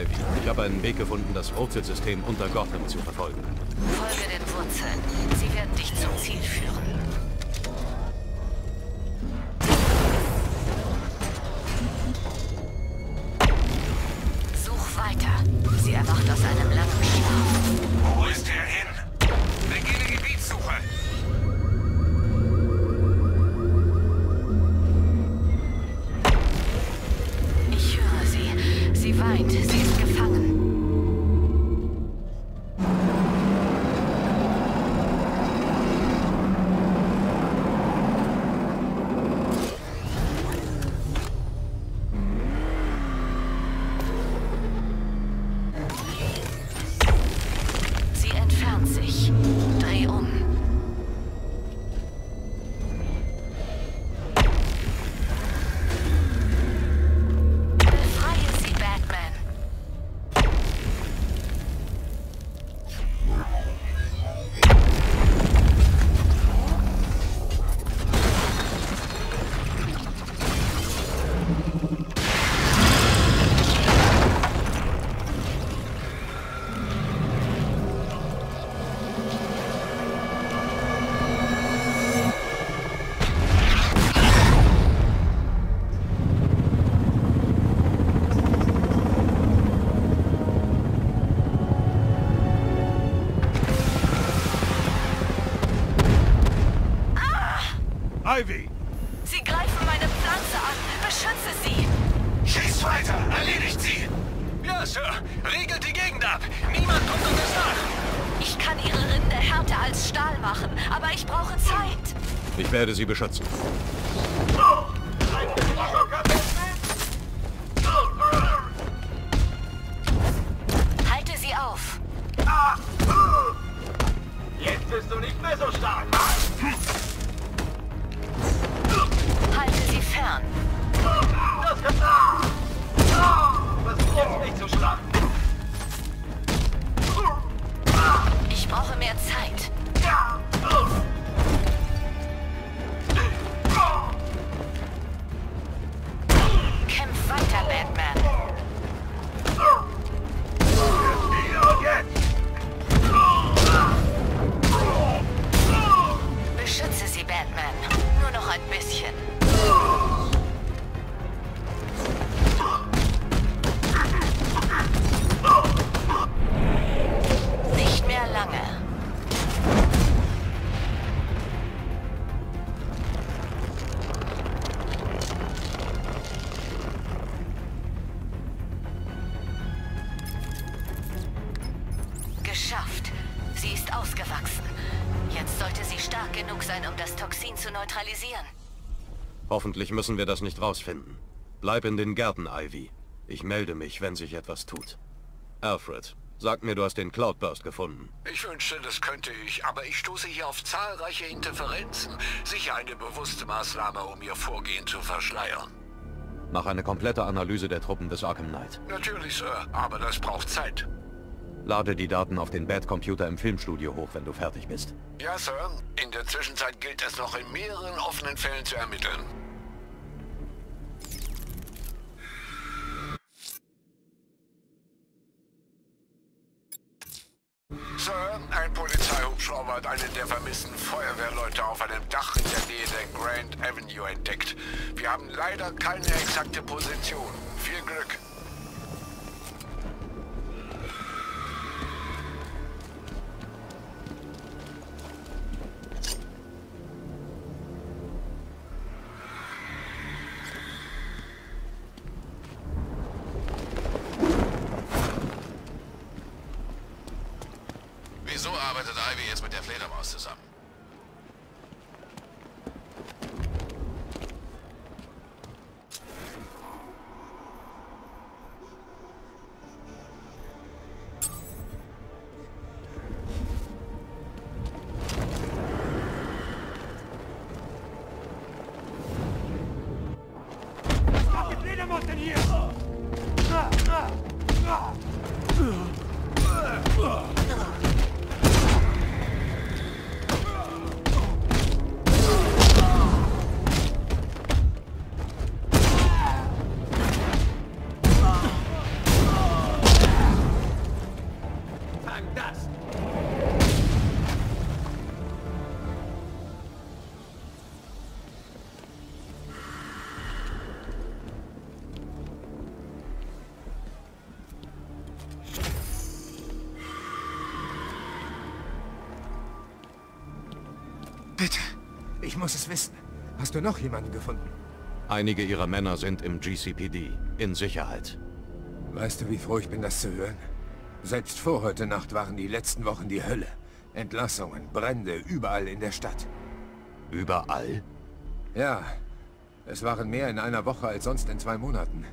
Ivy, ich habe einen Weg gefunden, das Wurzelsystem unter Gotham zu verfolgen. Folge den Wurzeln. Sie werden dich zum Ziel führen. Ivy! Sie greifen meine Pflanze an. Beschütze sie. Schießt weiter! Erledigt sie! Ja, Sir. Riegelt die Gegend ab. Niemand kommt uns nach. Ich kann ihre Rinde härter als Stahl machen, aber ich brauche Zeit. Ich werde sie beschützen. Halte zu neutralisieren. Hoffentlich müssen wir das nicht rausfinden. Bleib in den Gärten, Ivy. Ich melde mich, wenn sich etwas tut. Alfred, sag mir, du hast den Cloudburst gefunden. Ich wünschte, das könnte ich, aber ich stoße hier auf zahlreiche Interferenzen. Sicher eine bewusste Maßnahme, um ihr Vorgehen zu verschleiern. Mach eine komplette Analyse der Truppen des Arkham Knight. Natürlich, Sir, aber das braucht Zeit. Lade die Daten auf den Bad-Computer im Filmstudio hoch, wenn du fertig bist. Ja, Sir. In der Zwischenzeit gilt es noch in mehreren offenen Fällen zu ermitteln. Sir, ein Polizeihubschrauber hat einen der vermissten Feuerwehrleute auf einem Dach in der Nähe der Grand Avenue entdeckt. Wir haben leider keine exakte Position. Viel Glück. Arbeitet Ivy jetzt mit der Fledermaus zusammen? Was Fledermaus denn hier? Bitte, ich muss es wissen. Hast du noch jemanden gefunden? Einige ihrer Männer sind im GCPD, in Sicherheit. Weißt du, wie froh ich bin, das zu hören? Selbst vor heute Nacht waren die letzten Wochen die Hölle. Entlassungen, Brände, überall in der Stadt. Überall? Ja, es waren mehr in einer Woche als sonst in zwei Monaten.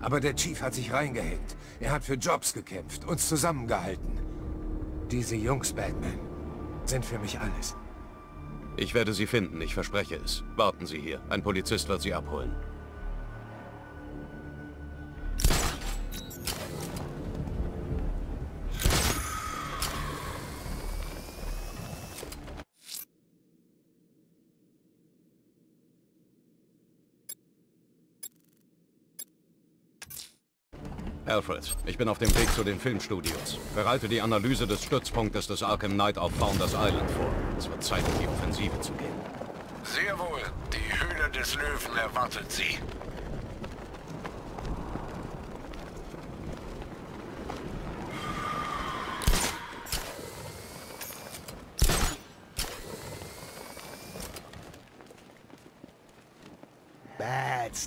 Aber der Chief hat sich reingehängt. Er hat für Jobs gekämpft, uns zusammengehalten. Diese Jungs, Batman, sind für mich alles. Ich werde sie finden, ich verspreche es. Warten Sie hier. Ein Polizist wird Sie abholen. Alfred, ich bin auf dem Weg zu den Filmstudios. Bereite die Analyse des Stützpunktes des Arkham Knight auf Founders Island vor. Es wird Zeit, in die Offensive zu gehen. Sehr wohl. Die Höhle des Löwen erwartet Sie.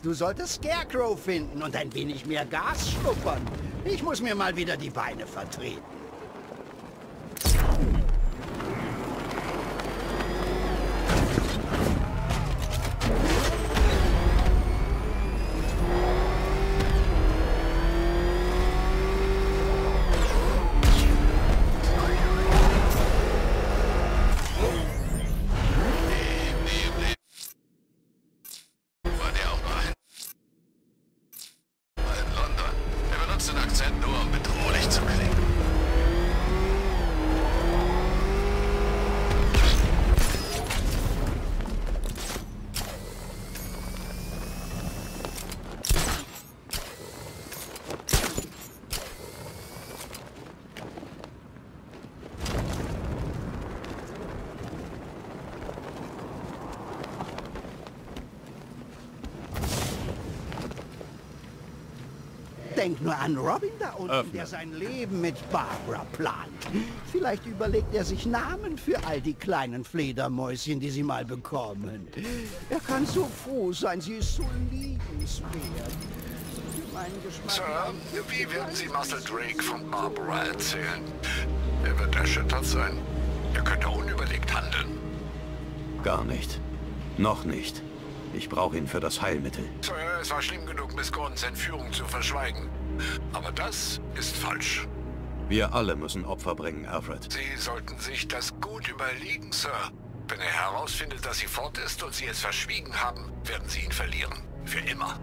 Du solltest Scarecrow finden und ein wenig mehr Gas schnuppern. Ich muss mir mal wieder die Beine vertreten. Denk nur an Robin da unten, Öffnen. der sein Leben mit Barbara plant. Vielleicht überlegt er sich Namen für all die kleinen Fledermäuschen, die sie mal bekommen. Er kann so froh sein, sie ist so liebenswert. Sir, wie werden Sie Muscle Drake von Barbara erzählen? Er wird erschüttert sein. Er könnte unüberlegt handeln. Gar nicht. Noch nicht. Ich brauche ihn für das Heilmittel. Sir, es war schlimm genug, Miss Gordons Entführung zu verschweigen. Aber das ist falsch. Wir alle müssen Opfer bringen, Alfred. Sie sollten sich das gut überlegen, Sir. Wenn er herausfindet, dass sie fort ist und Sie es verschwiegen haben, werden Sie ihn verlieren. Für immer.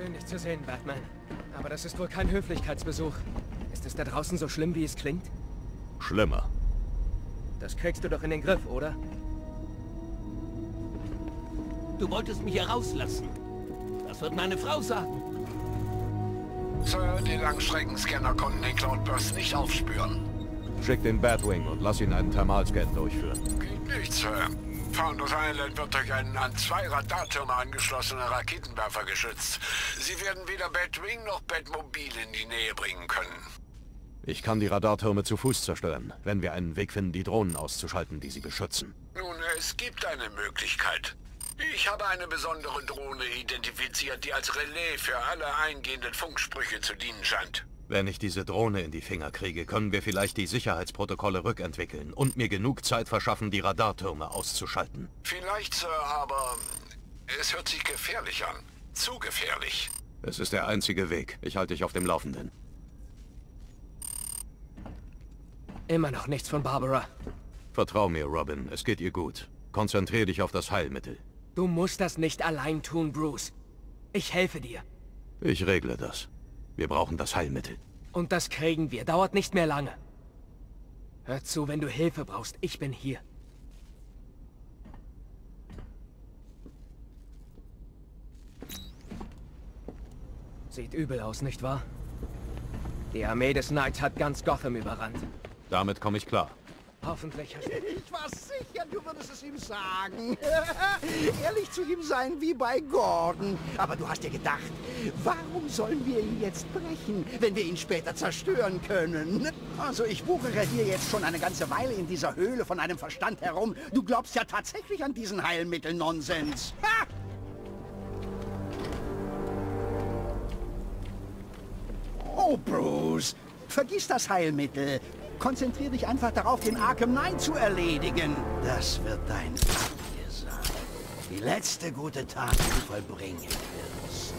Schön, dich zu sehen, Batman. Aber das ist wohl kein Höflichkeitsbesuch. Ist es da draußen so schlimm, wie es klingt? Schlimmer. Das kriegst du doch in den Griff, oder? Du wolltest mich hier rauslassen. Das wird meine Frau sagen. Sir, die Langstreckenscanner konnten den Cloudburst nicht aufspüren. Schick den Batwing und lass ihn einen Thermalscan durchführen. Geht nicht, Sir. Founders Island wird durch einen an zwei Radartürme angeschlossenen Raketenwerfer geschützt. Sie werden weder Batwing noch Batmobil in die Nähe bringen können. Ich kann die Radartürme zu Fuß zerstören, wenn wir einen Weg finden, die Drohnen auszuschalten, die sie beschützen. Nun, es gibt eine Möglichkeit. Ich habe eine besondere Drohne identifiziert, die als Relais für alle eingehenden Funksprüche zu dienen scheint. Wenn ich diese Drohne in die Finger kriege, können wir vielleicht die Sicherheitsprotokolle rückentwickeln und mir genug Zeit verschaffen, die Radartürme auszuschalten. Vielleicht, Sir, aber es hört sich gefährlich an. Zu gefährlich. Es ist der einzige Weg. Ich halte dich auf dem Laufenden. Immer noch nichts von Barbara. Vertrau mir, Robin. Es geht ihr gut. Konzentrier dich auf das Heilmittel. Du musst das nicht allein tun, Bruce. Ich helfe dir. Ich regle das. Wir brauchen das Heilmittel. Und das kriegen wir. Dauert nicht mehr lange. Hör zu, wenn du Hilfe brauchst. Ich bin hier. Sieht übel aus, nicht wahr? Die Armee des Knights hat ganz Gotham überrannt. Damit komme ich klar. Hoffentlich hast du... Ich war sicher, du würdest es ihm sagen. Ehrlich zu ihm sein wie bei Gordon. Aber du hast dir gedacht, warum sollen wir ihn jetzt brechen, wenn wir ihn später zerstören können? Also ich wuchere hier jetzt schon eine ganze Weile in dieser Höhle von einem Verstand herum. Du glaubst ja tatsächlich an diesen Heilmittel-Nonsens. Oh, Bruce, vergiss das Heilmittel. Konzentrier dich einfach darauf, den Arkham Knight zu erledigen. Das wird dein Abbier sein. Die letzte gute Tat, die du vollbringen wirst.